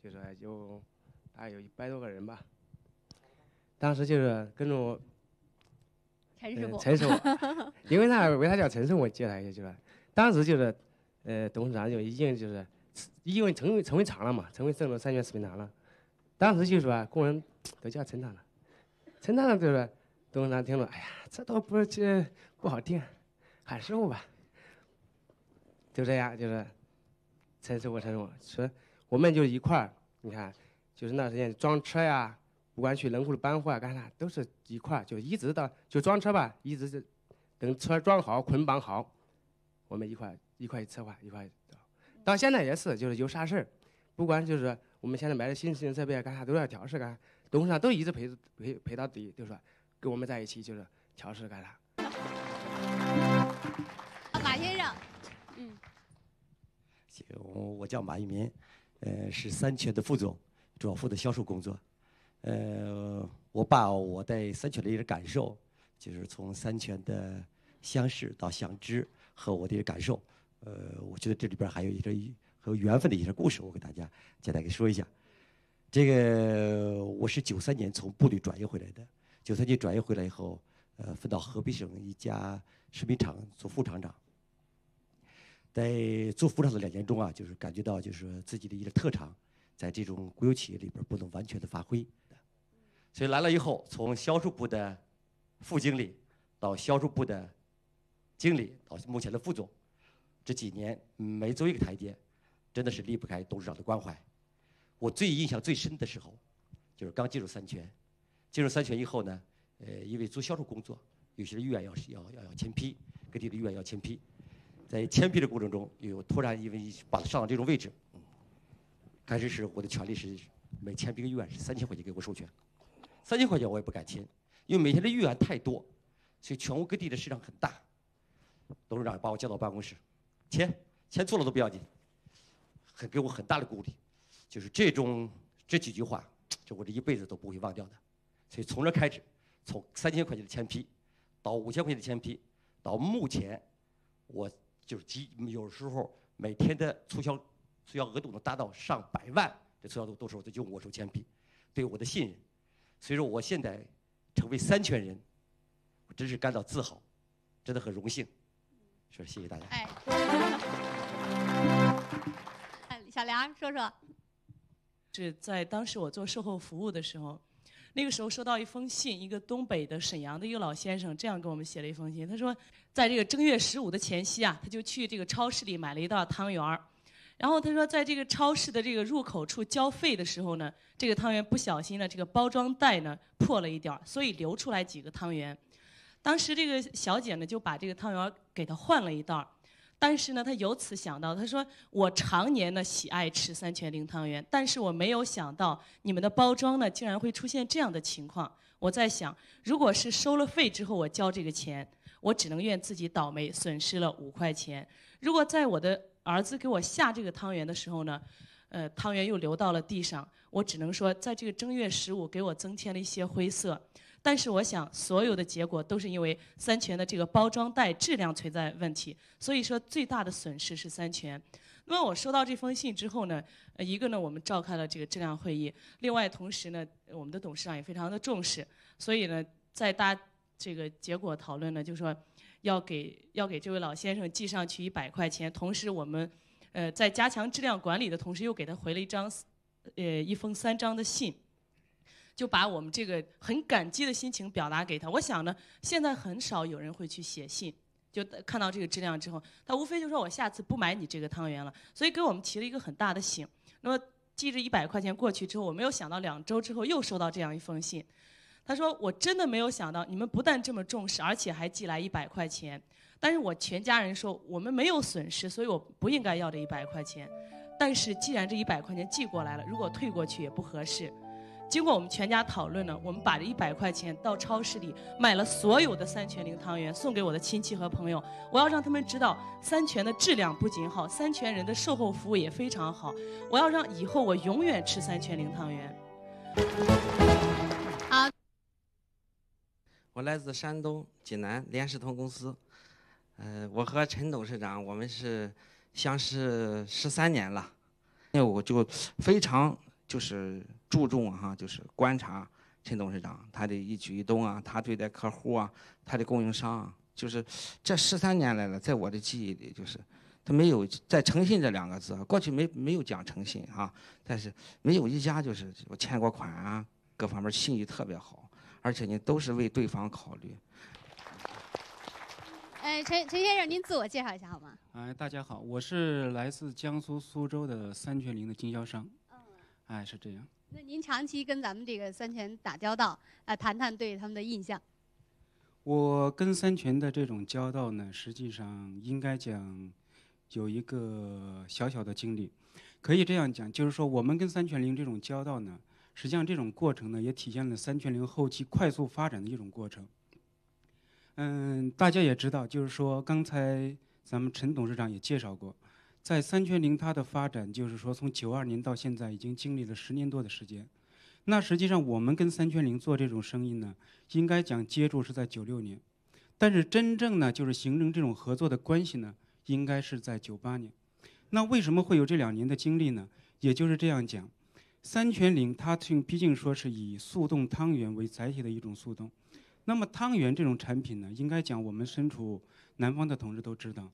[SPEAKER 6] 就是有大概有一百多个人吧。当时就是跟着我 [laughs]
[SPEAKER 4] 陈师傅。
[SPEAKER 6] 嗯陈师傅，因为他为啥叫陈师傅？我介绍一下，就是当时就是，呃，董事长就已经就是，因为成为成为厂了嘛，成为郑州三全食品厂了。当时就说工人都叫陈厂长，陈厂长就是董事长听了，哎呀，这倒不是这不好听，喊师傅吧。就这样，就是陈师傅，陈师傅说，我们就一块儿，你看，就是那时间装车呀，不管去冷库里搬货啊干啥，都是一块儿，就一直到就装车吧，一直是等车装好、捆绑好，我们一块一块策划，一块到。到现在也是，就是有啥事儿，不管就是我们现在买的新型设备干啥，都要调试干啥，董事长都一直陪陪陪到底，就说跟我们在一起就是调试干啥。
[SPEAKER 7] 我叫马一民，呃，是三全的副总，主要负责销售工作。呃，我把我在三全的一个感受，就是从三全的相识到相知和我的一个感受，呃，我觉得这里边还有一个和缘分的一些故事，我给大家简单给说一下。这个我是九三年从部队转业回来的，九三年转业回来以后，呃，分到河北省一家食品厂做副厂长。在做副厂的两年中啊，就是感觉到就是自己的一个特长，在这种国有企业里边不能完全的发挥，所以来了以后，从销售部的副经理到销售部的经理，到目前的副总，这几年每走一个台阶，真的是离不开董事长的关怀。我最印象最深的时候，就是刚进入三全，进入三全以后呢，呃，因为做销售工作，有些医院要要要要签批，各地的医院要签批。在签批的过程中，有突然因为把他上到这种位置，开始是我的权利是每签批个预案是三千块钱给我授权，三千块钱我也不敢签，因为每天的预案太多，所以全国各地的市场很大。董事长把我叫到办公室，签签错了都不要紧，很给我很大的鼓励，就是这种这几句话，这我这一辈子都不会忘掉的。所以从这开始，从三千块钱的签批，到五千块钱的签批，到目前，我。就是几有时候每天的促销促销额度能达到上百万，这促销度都是都用我手签批，对我的信任，所以说我现在成为三全人，我真是感到自豪，真的很荣幸，说谢谢大家。
[SPEAKER 4] 哎，哎，小梁说说，
[SPEAKER 8] 是在当时我做售后服务的时候，那个时候收到一封信，一个东北的沈阳的一个老先生这样给我们写了一封信，他说，在这个正月十五的前夕啊，他就去这个超市里买了一袋汤圆儿，然后他说，在这个超市的这个入口处交费的时候呢，这个汤圆不小心呢，这个包装袋呢破了一点儿，所以流出来几个汤圆。当时这个小姐呢就把这个汤圆给他换了一袋儿。但是呢，他由此想到，他说我常年呢喜爱吃三全零汤圆，但是我没有想到你们的包装呢竟然会出现这样的情况。我在想，如果是收了费之后我交这个钱，我只能怨自己倒霉，损失了五块钱。如果在我的儿子给我下这个汤圆的时候呢，呃，汤圆又流到了地上，我只能说，在这个正月十五给我增添了一些灰色。但是我想，所有的结果都是因为三全的这个包装袋质量存在问题，所以说最大的损失是三全。那么我收到这封信之后呢，一个呢，我们召开了这个质量会议，另外同时呢，我们的董事长也非常的重视，所以呢，在大这个结果讨论呢，就说要给要给这位老先生寄上去一百块钱，同时我们呃在加强质量管理的同时，又给他回了一张呃一封三张的信，就把我们这个很感激的心情表达给他。我想呢，现在很少有人会去写信。就看到这个质量之后，他无非就说我下次不买你这个汤圆了，所以给我们提了一个很大的醒。那么寄这一百块钱过去之后，我没有想到两周之后又收到这样一封信，他说我真的没有想到你们不但这么重视，而且还寄来一百块钱。但是我全家人说我们没有损失，所以我不应该要这一百块钱。但是既然这一百块钱寄过来了，如果退过去也不合适。经过我们全家讨论呢，我们把这一百块钱到超市里买了所有的三全零汤圆，送给我的亲戚和朋友。我要让他们知道，三全的质量不仅好，三全人的售后服务也非常好。我要让以后我永远吃三全零汤圆。
[SPEAKER 9] 我来自山东济南联世通公司，呃，我和陈董事长我们是相识十三年了，那我就非常。就是注重哈，就是观察陈董事长他的一举一动啊，他对待客户啊，他的供应商，啊，就是这十三年来了，在我的记忆里，就是他没有在诚信这两个字，过去没没有讲诚信啊，但是没有一家就是我欠过款啊，各方面信誉特别好，而且呢都是为对方考虑。
[SPEAKER 4] 哎，陈陈先生，您自我介绍一下好吗？
[SPEAKER 10] 哎，大家好，我是来自江苏苏州的三全林的经销商。哎，是这样。
[SPEAKER 4] 那您长期跟咱们这个三全打交道，啊，谈谈对他们的印象。
[SPEAKER 10] 我跟三全的这种交道呢，实际上应该讲有一个小小的经历，可以这样讲，就是说我们跟三全林这种交道呢，实际上这种过程呢，也体现了三全零后期快速发展的一种过程。嗯，大家也知道，就是说刚才咱们陈董事长也介绍过。在三全零，它的发展就是说，从九二年到现在，已经经历了十年多的时间。那实际上，我们跟三全零做这种生意呢，应该讲接触是在九六年，但是真正呢，就是形成这种合作的关系呢，应该是在九八年。那为什么会有这两年的经历呢？也就是这样讲，三全零它毕竟说是以速冻汤圆为载体的一种速冻。那么汤圆这种产品呢，应该讲我们身处南方的同志都知道。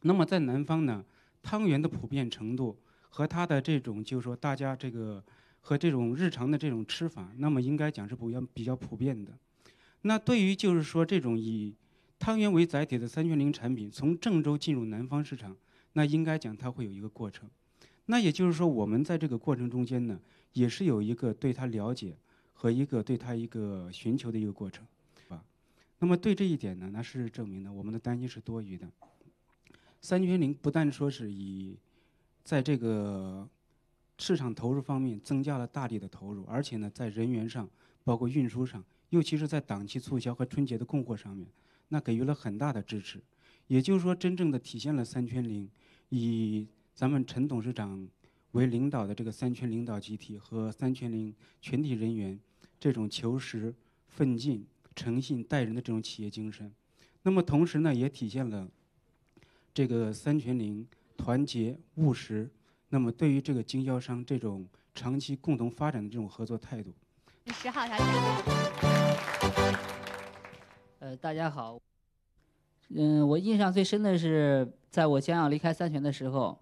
[SPEAKER 10] 那么在南方呢？汤圆的普遍程度和它的这种，就是说大家这个和这种日常的这种吃法，那么应该讲是比较比较普遍的。那对于就是说这种以汤圆为载体的三全零产品从郑州进入南方市场，那应该讲它会有一个过程。那也就是说我们在这个过程中间呢，也是有一个对他了解和一个对他一个寻求的一个过程，啊。那么对这一点呢，那是证明呢我们的担心是多余的。三全零不但说是以在这个市场投入方面增加了大力的投入，而且呢，在人员上，包括运输上，尤其是在档期促销和春节的供货上面，那给予了很大的支持。也就是说，真正的体现了三全零以咱们陈董事长为领导的这个三全领导集体和三全零全体人员这种求实、奋进、诚信待人的这种企业精神。那么同时呢，也体现了。这个三全零团结务实，那么对于这个经销商这种长期共同发展的这种合作态度。
[SPEAKER 4] 十号小姐。
[SPEAKER 11] 呃，大家好。嗯，我印象最深的是，在我将要离开三全的时候，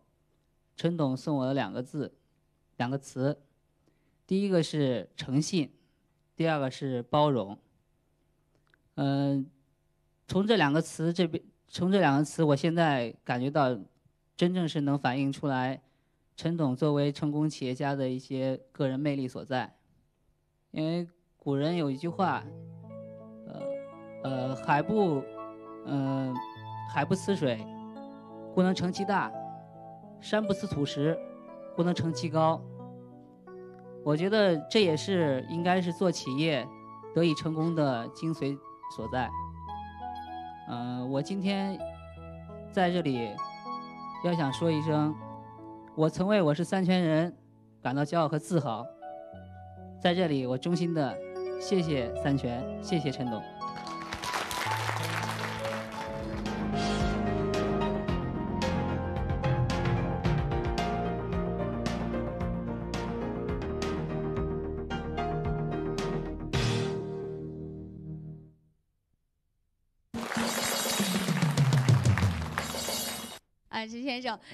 [SPEAKER 11] 陈董送我的两个字，两个词。第一个是诚信，第二个是包容。嗯，从这两个词这边。从这两个词，我现在感觉到，真正是能反映出来，陈董作为成功企业家的一些个人魅力所在。因为古人有一句话，呃，呃，海不，嗯，海不思水，故能成其大；山不思土石，不能成其高。我觉得这也是应该是做企业得以成功的精髓所在。嗯，我今天在这里要想说一声，我曾为我是三全人感到骄傲和自豪。在这里，我衷心的谢谢三全，谢谢陈董。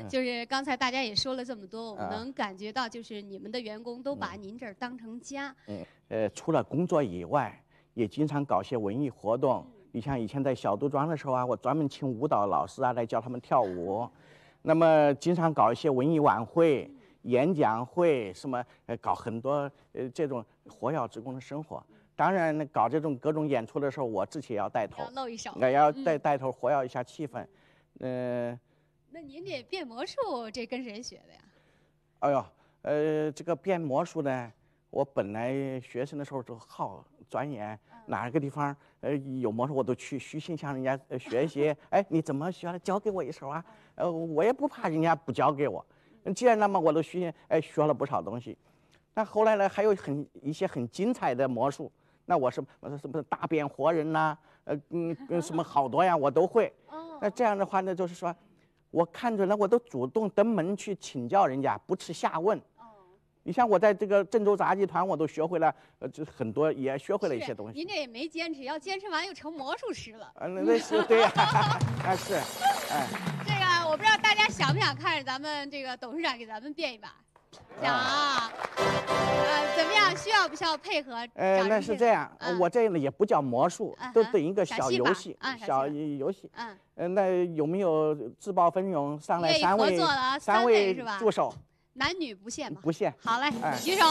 [SPEAKER 4] 就是刚才大家也说了这么多，我们
[SPEAKER 5] 啊
[SPEAKER 4] 能感觉到，就是你们的员工都把您这儿当成家。
[SPEAKER 5] 嗯，呃，除了工作以外，也经常搞些文艺活动。你像以前在小杜庄的时候啊，我专门请舞蹈老师啊来教他们跳舞。那么经常搞一些文艺晚会、演讲会，什么呃，搞很多呃这种活跃职工的生活。当然，搞这种各种演出的时候，我自己也要带头
[SPEAKER 4] 要，露一手。
[SPEAKER 5] 也要
[SPEAKER 4] 嗯
[SPEAKER 5] 带带头活跃一下气氛。嗯、
[SPEAKER 4] 那您这变魔术这跟谁学的呀？
[SPEAKER 5] 哎呦，呃，这个变魔术呢，我本来学生的时候就好钻研，哪个地方呃有魔术我都去虚心向人家呃学习。哎，你怎么学的？教给我一手啊！呃，我也不怕人家不教给我。既然那么我都虚心哎学了不少东西。那后来呢，还有很一些很精彩的魔术，那我是我是什么大变活人呐、呃嗯跟什么好多呀，我都会。那这样的话呢，就是说。我看准了，我都主动登门去请教人家，不耻下问。你像我在这个郑州杂技团，我都学会了，呃，就很多也学会了一些东西。
[SPEAKER 4] 您这也没坚持，要坚持完又成魔术师了。
[SPEAKER 5] 啊，那那是对呀，[laughs] 啊是，哎，
[SPEAKER 4] 这个我不知道大家想不想看着咱们这个董事长给咱们变一把？想啊，呃，怎么样？需要不需要配合？
[SPEAKER 5] 呃，那是这样，我这个也不叫魔术，都等一个
[SPEAKER 4] 小
[SPEAKER 5] 游戏
[SPEAKER 4] 啊，小
[SPEAKER 5] 游戏。
[SPEAKER 4] 嗯，
[SPEAKER 5] 呃，那有没有自报奋勇上来三位
[SPEAKER 4] 三位
[SPEAKER 5] 位
[SPEAKER 4] 是吧
[SPEAKER 5] 助手？
[SPEAKER 4] 男女不限嘛。
[SPEAKER 5] 不限。
[SPEAKER 4] 好嘞，
[SPEAKER 5] 哎
[SPEAKER 4] 举手。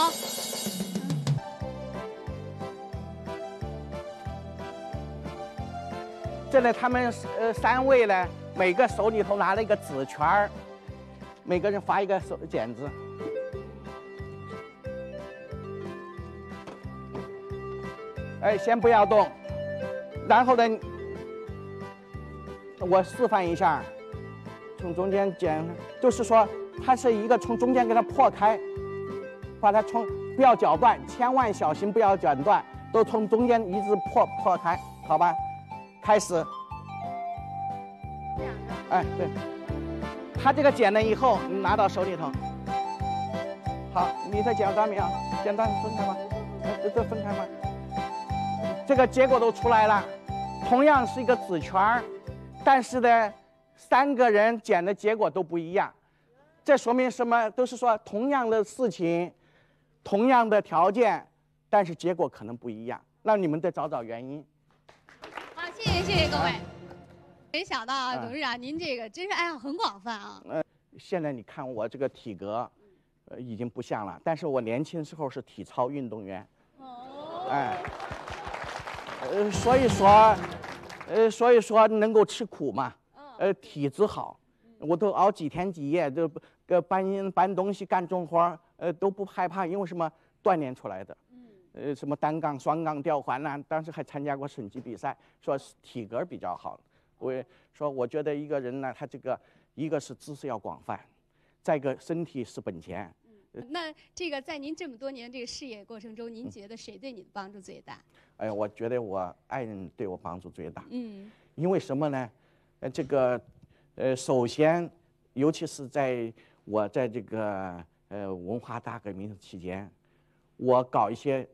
[SPEAKER 5] 这呢，他们呃三位呢，每个手里头拿了一个纸圈儿，每个人发一个手剪子。哎，先不要动，然后呢，我示范一下，从中间剪，就是说它是一个从中间给它破开，把它从不要绞断，千万小心不要剪断，都从中间一直破破开，好吧？开始。哎，对，他这个剪了以后，你拿到手里头。好，你再剪断没有？剪断分开吗？哎这这分开吗？这个结果都出来了，同样是一个纸圈儿，但是呢，三个人剪的结果都不一样。这说明什么？都是说同样的事情，同样的条件，但是结果可能不一样。那你们得找找原因。
[SPEAKER 4] 好，谢谢谢谢各位。没想到啊，
[SPEAKER 5] 啊
[SPEAKER 4] 董事长您这个真是爱好很广泛啊。
[SPEAKER 5] 呃，现在你看我这个体格，呃，已经不像了。但是我年轻时候是体操运动员。哦。哎。呃，所以说，呃，所以说能够吃苦嘛。呃，体质好，我都熬几天几夜，都呃搬搬东西干重活儿呃都不害怕，因为什么锻炼出来的。呃，什么单杠、双杠、吊环呐、当时还参加过省级比赛，说是体格比较好。我也说，我觉得一个人呢，他这个一个是知识要广泛，再一个身体是本钱。[laughs]
[SPEAKER 4] 那这个在您这么多年这个事业过程中，您觉得谁对你的帮助最大？
[SPEAKER 5] 哎呀，我觉得我爱人对我帮助最大。
[SPEAKER 4] 嗯
[SPEAKER 5] 因为什么呢？呃，这个，呃，首先，尤其是在我在这个呃文化大革命期间，我搞一些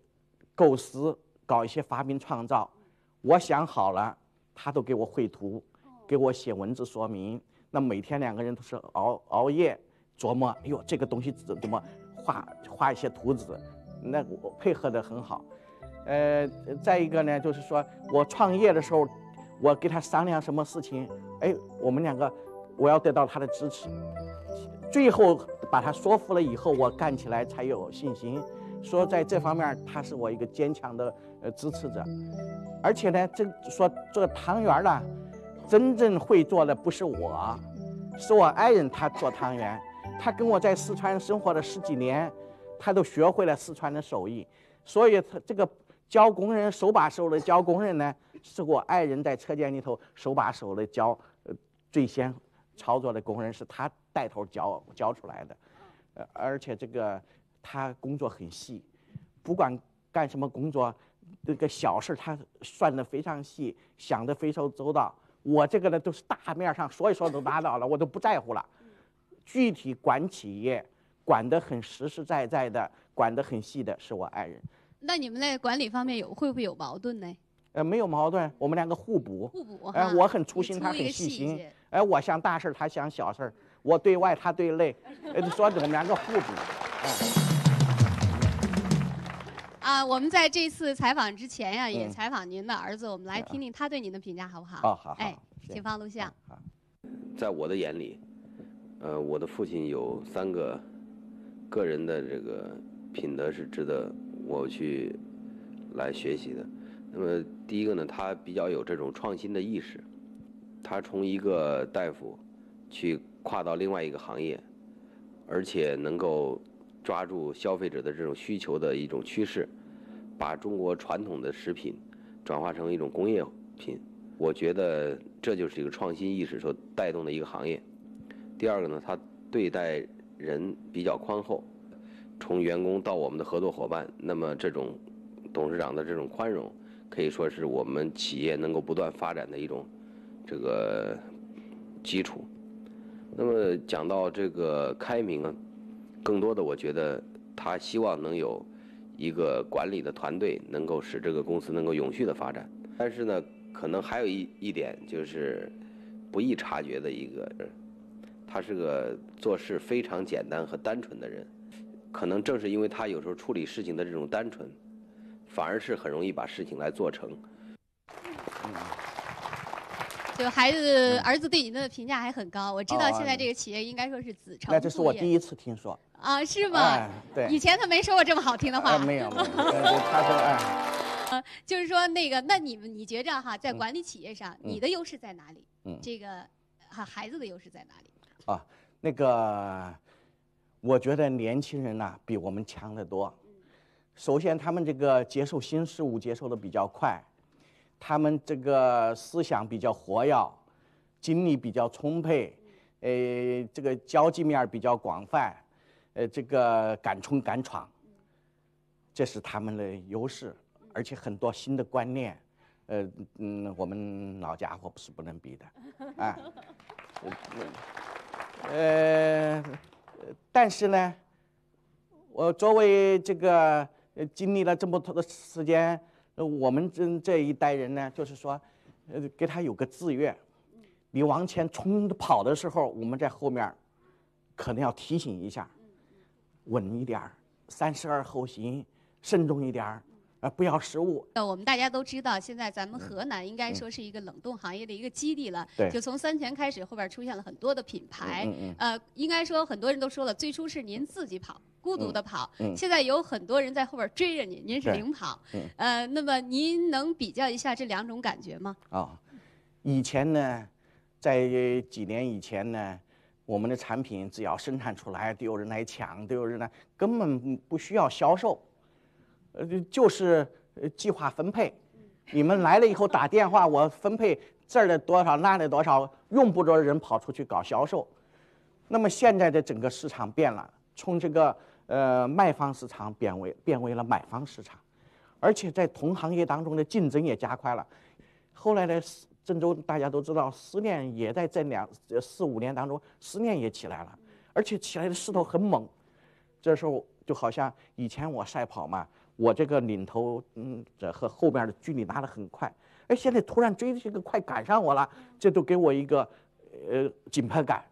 [SPEAKER 5] 构思，搞一些发明创造，我想好了，他都给我绘图，给我写文字说明。那每天两个人都是熬熬夜琢磨，哎呦，这个东西怎怎么画画一些图纸，那我配合得很好。呃，再一个呢，就是说我创业的时候，我跟他商量什么事情，哎，我们两个我要得到他的支持，最后把他说服了以后，我干起来才有信心。说在这方面，他是我一个坚强的呃支持者，而且呢，这说做汤圆呢，真正会做的不是我，是我爱人他做汤圆，他跟我在四川生活了十几年，他都学会了四川的手艺，所以他这个教工人手把手的教工人呢，是我爱人在车间里头手把手的教，呃，最先操作的工人是他带头教教出来的，呃，而且这个他工作很细，不管干什么工作，这个小事他算得非常细，想得非常周到。我这个呢都是大面上说一说都拉倒了，我都不在乎了。具体管企业，管得很实实在在的，管得很细的是我爱人。
[SPEAKER 4] 那你们在管理方面有会不会有矛盾呢？
[SPEAKER 5] 呃，没有矛盾，我们两个互补。
[SPEAKER 4] 互补
[SPEAKER 5] 哎、
[SPEAKER 4] 哈
[SPEAKER 5] 我很粗心，他很
[SPEAKER 4] 细
[SPEAKER 5] 细心
[SPEAKER 4] 节。
[SPEAKER 5] 哎、我想大事儿，他想小事儿。我对外，他对内，呃，[laughs] 说我们两个互补。
[SPEAKER 4] 啊，我们在这次采访之前呀、也
[SPEAKER 2] 嗯
[SPEAKER 4] 采访您的儿子，我们来听听他对您的评价，好不好？
[SPEAKER 2] 好好好
[SPEAKER 4] 哎，请放录像。
[SPEAKER 2] 在我的眼里，呃，我的父亲有三个个人的这个品德是值得我去来学习的。那么第一个呢，他比较有这种创新的意识，他从一个大夫去跨到另外一个行业，而且能够抓住消费者的这种需求的一种趋势，把中国传统的食品转化成一种工业品。我觉得这就是一个创新意识所带动的一个行业。第二个呢，他对待人比较宽厚，从员工到我们的合作伙伴，那么这种董事长的这种宽容，可以说是我们企业能够不断发展的一种这个基础。那么讲到这个开明啊，更多的我觉得他希望能有一个管理的团队，能够使这个公司能够永续的发展。但是呢，可能还有一一点就是不易察觉的一个，他是个做事非常简单和单纯的人。可能正是因为他有时候处理事情的这种单纯，反而是很容易把事情来做成。
[SPEAKER 4] 就孩子儿子对您的评价还很高，我知道
[SPEAKER 5] 哦
[SPEAKER 4] 现在这个企业应该说是子承
[SPEAKER 5] 那这是我第一次听说。
[SPEAKER 4] 啊，是吗？
[SPEAKER 5] 哎对
[SPEAKER 4] 以前他没说过这么好听的话。
[SPEAKER 5] 呃，没有没有，呃他说哎。[laughs]
[SPEAKER 4] 呃，就是说那个，那你们你觉着哈，在管理企业上，
[SPEAKER 5] 嗯
[SPEAKER 4] 你的优势在哪里？
[SPEAKER 5] 嗯
[SPEAKER 4] 这个哈孩子的优势在哪里？
[SPEAKER 5] 啊，那个，我觉得年轻人呐、比我们强得多。首先，他们这个接受新事物接受的比较快，他们这个思想比较活跃，精力比较充沛，呃，这个交际面比较广泛，呃，这个敢冲敢闯，这是他们的优势，而且很多新的观念，呃嗯，我们老家伙是不能比的，啊。[laughs] 呃，但是呢，我作为这个经历了这么多的时间，我们这这一代人呢，就是说，呃，给他有个制约，你往前冲跑的时候，我们在后面可能要提醒一下，稳一点，三思而后行，慎重一点，啊，不要失误。
[SPEAKER 4] 呃，我们大家都知道，现在咱们河南应该说是一个冷冻行业的一个基地了。
[SPEAKER 5] 对
[SPEAKER 4] 就从三全开始，后边出现了很多的品牌。
[SPEAKER 5] 嗯嗯
[SPEAKER 4] 呃，应该说很多人都说了，最初是您自己跑，孤独的跑。
[SPEAKER 5] 嗯
[SPEAKER 4] 现在有很多人在后边追着您，您是领跑。
[SPEAKER 5] 嗯
[SPEAKER 4] 呃，那么您能比较一下这两种感觉吗？
[SPEAKER 5] 啊，以前呢，在几年以前呢，我们的产品只要生产出来，都有人来抢，都有人来，根本不需要销售，呃，就是呃计划分配。你们来了以后打电话，我分配这儿的多少，那儿的多少，用不着人跑出去搞销售。那么现在的整个市场变了，从这个呃卖方市场变为变为了买方市场，而且在同行业当中的竞争也加快了。后来呢，郑州大家都知道，思念也在这两呃四五年当中，思念也起来了，而且起来的势头很猛。这时候就好像以前我赛跑嘛，我这个领头嗯这和后边的距离拉得很快，哎，现在突然追这个快赶上我了，这都给我一个呃紧迫感。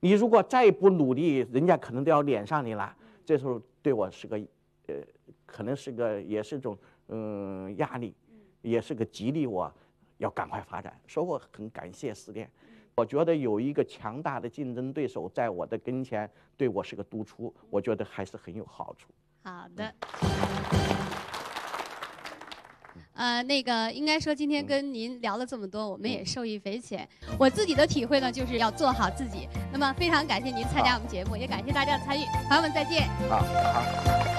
[SPEAKER 5] 你如果再不努力，人家可能都要撵上你了。这时候对我是个呃，可能是个也是一种嗯、压力，也是个激励我要赶快发展。所以我很感谢思念，我觉得有一个强大的竞争对手在我的跟前，对我是个督促，我觉得还是很有好处。
[SPEAKER 4] 好的。呃，那个应该说今天跟您聊了这么多，我们也受益匪浅。我自己的体会呢，就是要做好自己。那么非常感谢您参加我们节目，也感谢大家的参与，朋友们再见。
[SPEAKER 5] 好好。